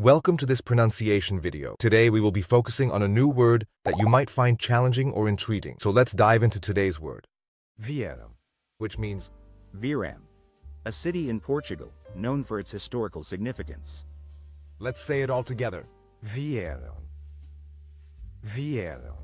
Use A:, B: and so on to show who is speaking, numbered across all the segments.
A: Welcome to this pronunciation video. Today we will be focusing on a new word that you might find challenging or intriguing. So let's dive into today's word,
B: Vieram.
A: which means
C: Viram, a city in Portugal known for its historical significance.
A: let's say it all together.
B: Vieram. Vieram.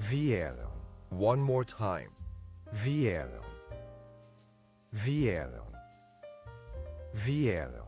B: Vieram.
A: One more time.
B: Vieram. Vieram. Vieram.